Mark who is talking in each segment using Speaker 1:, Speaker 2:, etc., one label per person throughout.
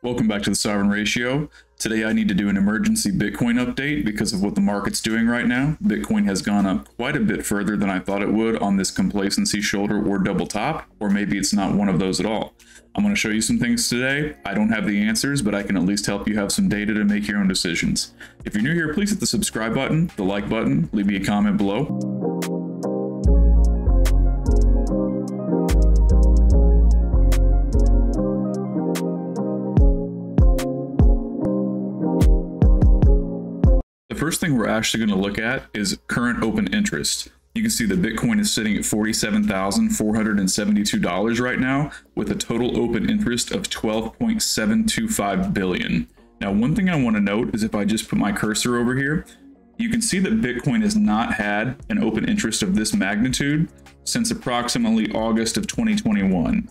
Speaker 1: Welcome back to the Sovereign Ratio. Today I need to do an emergency Bitcoin update because of what the market's doing right now. Bitcoin has gone up quite a bit further than I thought it would on this complacency shoulder or double top, or maybe it's not one of those at all. I'm going to show you some things today. I don't have the answers, but I can at least help you have some data to make your own decisions. If you're new here, please hit the subscribe button, the like button, leave me a comment below. First thing we're actually going to look at is current open interest. You can see that Bitcoin is sitting at $47,472 right now with a total open interest of 12.725 billion. Now, one thing I want to note is if I just put my cursor over here, you can see that Bitcoin has not had an open interest of this magnitude since approximately August of 2021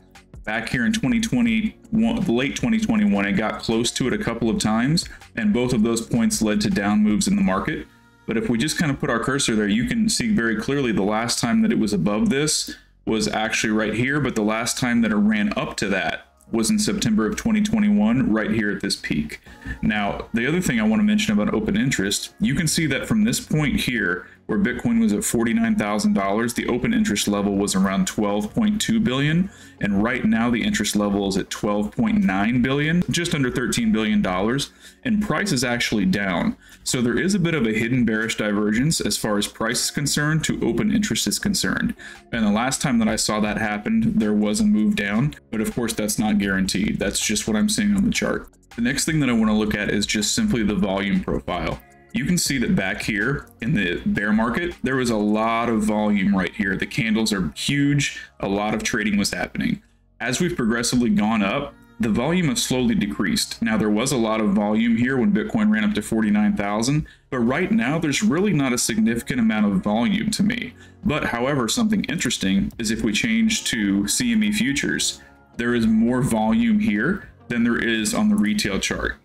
Speaker 1: back here in 2020, late 2021, it got close to it a couple of times, and both of those points led to down moves in the market. But if we just kind of put our cursor there, you can see very clearly the last time that it was above this was actually right here, but the last time that it ran up to that was in September of 2021, right here at this peak. Now, the other thing I want to mention about open interest, you can see that from this point here, where Bitcoin was at $49,000, the open interest level was around 12.2 billion, and right now the interest level is at 12.9 billion, just under 13 billion dollars, and price is actually down. So there is a bit of a hidden bearish divergence as far as price is concerned to open interest is concerned. And the last time that I saw that happen, there was a move down, but of course that's not guaranteed. That's just what I'm seeing on the chart. The next thing that I want to look at is just simply the volume profile you can see that back here in the bear market, there was a lot of volume right here. The candles are huge. A lot of trading was happening. As we've progressively gone up, the volume has slowly decreased. Now, there was a lot of volume here when Bitcoin ran up to 49,000, but right now there's really not a significant amount of volume to me. But however, something interesting is if we change to CME futures, there is more volume here than there is on the retail chart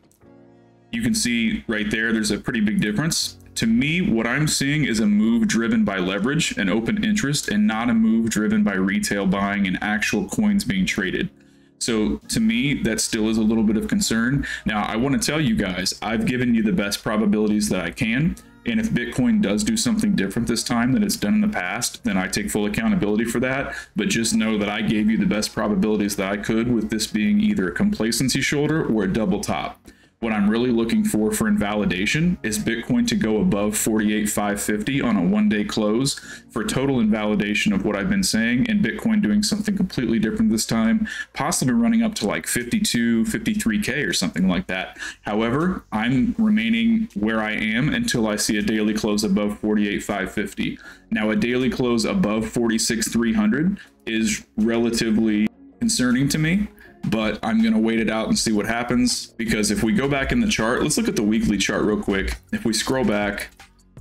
Speaker 1: you can see right there, there's a pretty big difference. To me, what I'm seeing is a move driven by leverage and open interest and not a move driven by retail buying and actual coins being traded. So to me, that still is a little bit of concern. Now, I want to tell you guys, I've given you the best probabilities that I can. And if Bitcoin does do something different this time than it's done in the past, then I take full accountability for that. But just know that I gave you the best probabilities that I could with this being either a complacency shoulder or a double top. What I'm really looking for for invalidation is Bitcoin to go above 48,550 on a one day close for total invalidation of what I've been saying and Bitcoin doing something completely different this time, possibly running up to like 52, 53K or something like that. However, I'm remaining where I am until I see a daily close above 48,550. Now, a daily close above 46,300 is relatively concerning to me but I'm going to wait it out and see what happens because if we go back in the chart, let's look at the weekly chart real quick. If we scroll back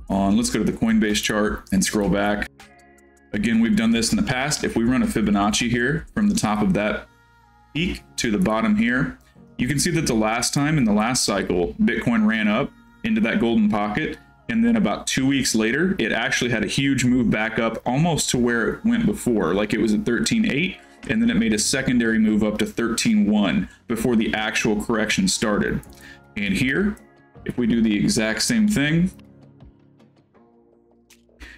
Speaker 1: on, let's go to the Coinbase chart and scroll back. Again, we've done this in the past. If we run a Fibonacci here from the top of that peak to the bottom here, you can see that the last time in the last cycle, Bitcoin ran up into that golden pocket. And then about two weeks later, it actually had a huge move back up almost to where it went before. Like it was at 13.8 and then it made a secondary move up to 13.1 before the actual correction started. And here, if we do the exact same thing,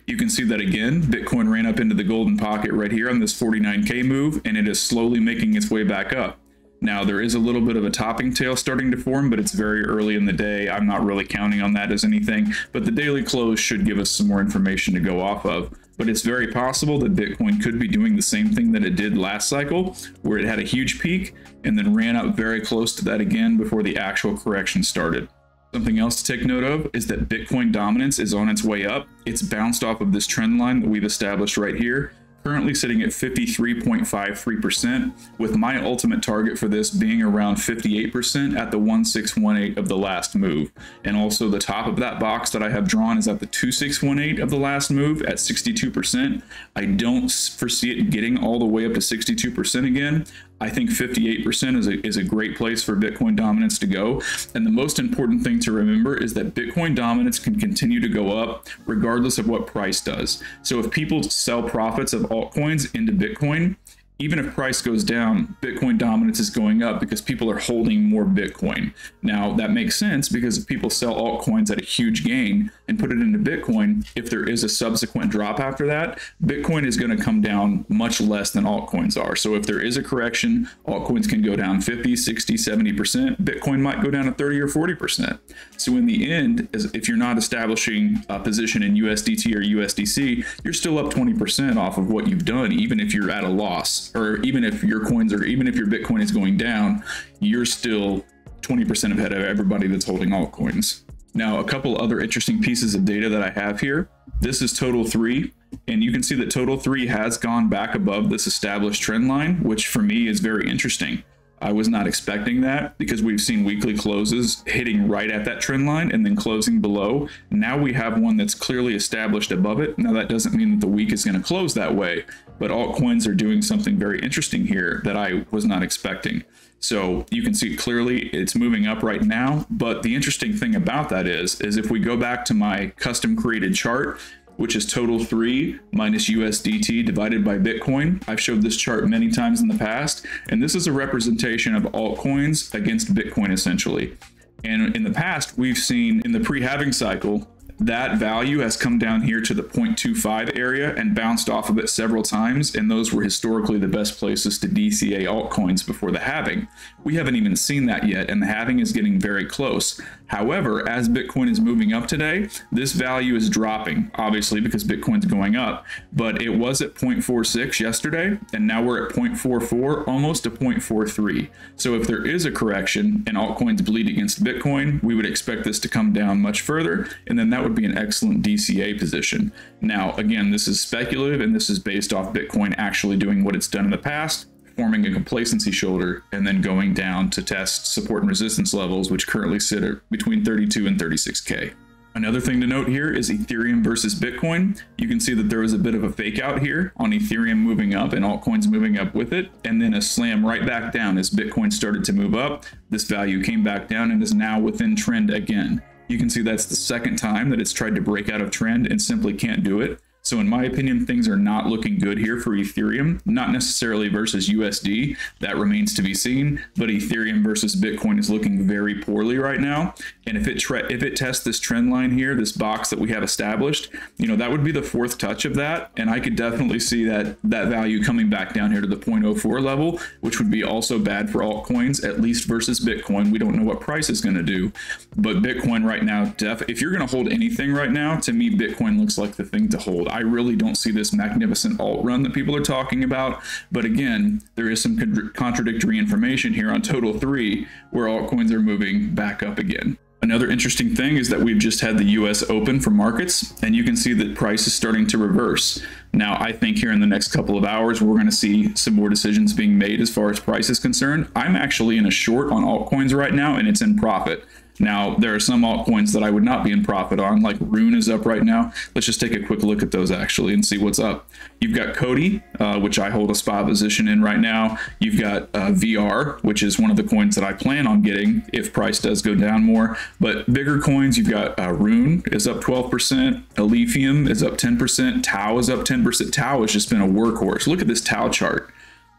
Speaker 1: you can see that again, Bitcoin ran up into the golden pocket right here on this 49K move, and it is slowly making its way back up. Now, there is a little bit of a topping tail starting to form, but it's very early in the day. I'm not really counting on that as anything, but the daily close should give us some more information to go off of. But it's very possible that Bitcoin could be doing the same thing that it did last cycle, where it had a huge peak and then ran up very close to that again before the actual correction started. Something else to take note of is that Bitcoin dominance is on its way up. It's bounced off of this trend line that we've established right here currently sitting at 53.53%, with my ultimate target for this being around 58% at the 1618 of the last move. And also the top of that box that I have drawn is at the 2618 of the last move at 62%. I don't foresee it getting all the way up to 62% again. I think 58% is a, is a great place for Bitcoin dominance to go. And the most important thing to remember is that Bitcoin dominance can continue to go up regardless of what price does. So if people sell profits of altcoins into Bitcoin, even if price goes down, Bitcoin dominance is going up because people are holding more Bitcoin. Now, that makes sense because if people sell altcoins at a huge gain and put it into Bitcoin, if there is a subsequent drop after that, Bitcoin is going to come down much less than altcoins are. So if there is a correction, altcoins can go down 50, 60, 70%. Bitcoin might go down to 30 or 40%. So in the end, if you're not establishing a position in USDT or USDC, you're still up 20% off of what you've done, even if you're at a loss or even if your coins are, even if your Bitcoin is going down, you're still 20% ahead of everybody that's holding altcoins. Now, a couple other interesting pieces of data that I have here. This is total three, and you can see that total three has gone back above this established trend line, which for me is very interesting. I was not expecting that because we've seen weekly closes hitting right at that trend line and then closing below. Now we have one that's clearly established above it. Now that doesn't mean that the week is going to close that way, but altcoins are doing something very interesting here that I was not expecting. So you can see clearly it's moving up right now. But the interesting thing about that is, is if we go back to my custom created chart, which is total 3 minus USDT divided by Bitcoin. I've showed this chart many times in the past, and this is a representation of altcoins against Bitcoin essentially. And in the past, we've seen in the pre-halving cycle, that value has come down here to the 0.25 area and bounced off of it several times, and those were historically the best places to DCA altcoins before the halving. We haven't even seen that yet, and the halving is getting very close. However, as Bitcoin is moving up today, this value is dropping, obviously because Bitcoin's going up, but it was at 0.46 yesterday, and now we're at 0.44, almost a 0.43. So if there is a correction and altcoins bleed against Bitcoin, we would expect this to come down much further, and then that would be an excellent DCA position. Now, again, this is speculative, and this is based off Bitcoin actually doing what it's done in the past, forming a complacency shoulder and then going down to test support and resistance levels, which currently sit at between 32 and 36K. Another thing to note here is Ethereum versus Bitcoin. You can see that there was a bit of a fake out here on Ethereum moving up and altcoins moving up with it, and then a slam right back down as Bitcoin started to move up. This value came back down and is now within trend again. You can see that's the second time that it's tried to break out of trend and simply can't do it. So in my opinion, things are not looking good here for Ethereum, not necessarily versus USD. That remains to be seen, but Ethereum versus Bitcoin is looking very poorly right now. And if it if it tests this trend line here, this box that we have established, you know, that would be the fourth touch of that. And I could definitely see that that value coming back down here to the 0.04 level, which would be also bad for altcoins, at least versus Bitcoin. We don't know what price is going to do, but Bitcoin right now, def if you're going to hold anything right now, to me, Bitcoin looks like the thing to hold. I really don't see this magnificent alt run that people are talking about. But again, there is some contradictory information here on Total 3 where altcoins are moving back up again. Another interesting thing is that we've just had the US open for markets, and you can see that price is starting to reverse. Now, I think here in the next couple of hours, we're going to see some more decisions being made as far as price is concerned. I'm actually in a short on altcoins right now, and it's in profit. Now, there are some altcoins that I would not be in profit on, like Rune is up right now. Let's just take a quick look at those actually and see what's up. You've got Cody, uh, which I hold a spot position in right now. You've got uh, VR, which is one of the coins that I plan on getting if price does go down more. But bigger coins, you've got uh, Rune is up 12%, Alephium is up 10%, TAO is up 10%. TAO has just been a workhorse. Look at this TAO chart.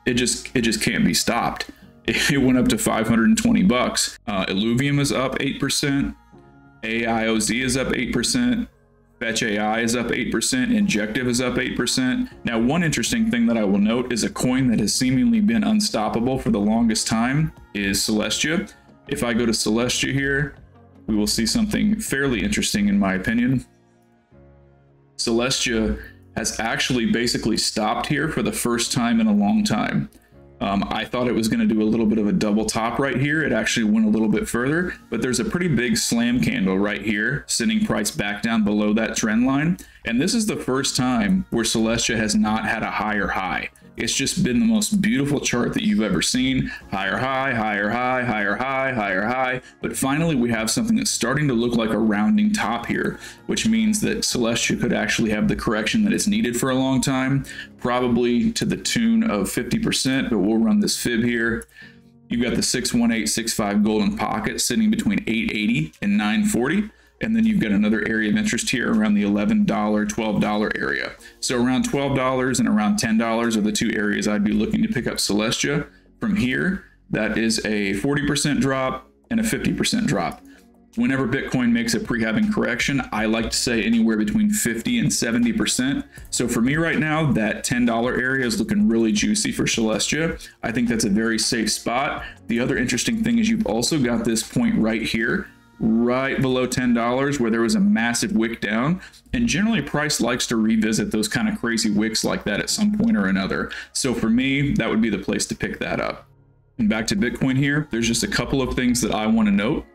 Speaker 1: It just it just can't be stopped. It went up to 520 bucks. Uh, Illuvium is up 8%. AIOZ is up 8%. Fetch AI is up 8%, Injective is up 8%. Now, one interesting thing that I will note is a coin that has seemingly been unstoppable for the longest time is Celestia. If I go to Celestia here, we will see something fairly interesting in my opinion. Celestia has actually basically stopped here for the first time in a long time. Um, I thought it was going to do a little bit of a double top right here. It actually went a little bit further, but there's a pretty big slam candle right here, sending price back down below that trend line. And this is the first time where Celestia has not had a higher high. It's just been the most beautiful chart that you've ever seen. Higher high, higher high, higher high, higher high. But finally, we have something that's starting to look like a rounding top here, which means that Celestia could actually have the correction that is needed for a long time, probably to the tune of 50%, but we'll run this fib here. You've got the 61865 golden pocket sitting between 880 and 940. And then you've got another area of interest here around the $11, $12 area. So around $12 and around $10 are the two areas I'd be looking to pick up Celestia. From here, that is a 40% drop and a 50% drop. Whenever Bitcoin makes a pre-halving correction, I like to say anywhere between 50 and 70%. So for me right now, that $10 area is looking really juicy for Celestia. I think that's a very safe spot. The other interesting thing is you've also got this point right here right below $10 where there was a massive wick down. And generally price likes to revisit those kind of crazy wicks like that at some point or another. So for me, that would be the place to pick that up. And back to Bitcoin here, there's just a couple of things that I want to note.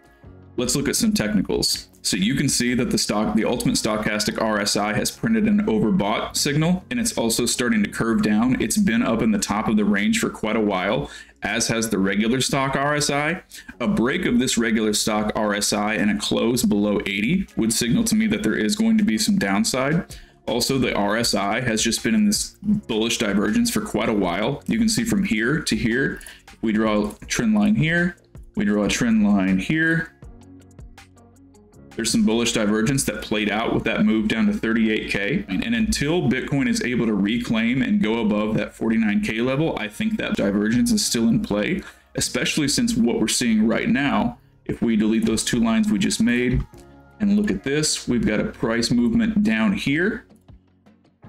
Speaker 1: Let's look at some technicals. So you can see that the stock, the ultimate stochastic RSI has printed an overbought signal and it's also starting to curve down. It's been up in the top of the range for quite a while, as has the regular stock RSI. A break of this regular stock RSI and a close below 80 would signal to me that there is going to be some downside. Also, the RSI has just been in this bullish divergence for quite a while. You can see from here to here, we draw a trend line here, we draw a trend line here, there's some bullish divergence that played out with that move down to 38K. And until Bitcoin is able to reclaim and go above that 49K level, I think that divergence is still in play, especially since what we're seeing right now, if we delete those two lines we just made and look at this, we've got a price movement down here,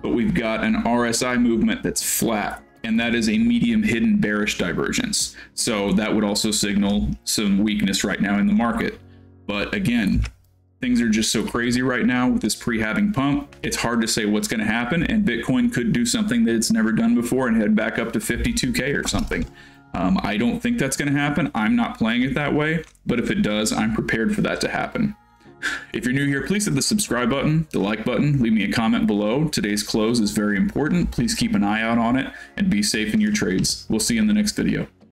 Speaker 1: but we've got an RSI movement that's flat and that is a medium hidden bearish divergence. So that would also signal some weakness right now in the market. But again, things are just so crazy right now with this pre-halving pump. It's hard to say what's going to happen, and Bitcoin could do something that it's never done before and head back up to 52k or something. Um, I don't think that's going to happen. I'm not playing it that way, but if it does, I'm prepared for that to happen. If you're new here, please hit the subscribe button, the like button, leave me a comment below. Today's close is very important. Please keep an eye out on it and be safe in your trades. We'll see you in the next video.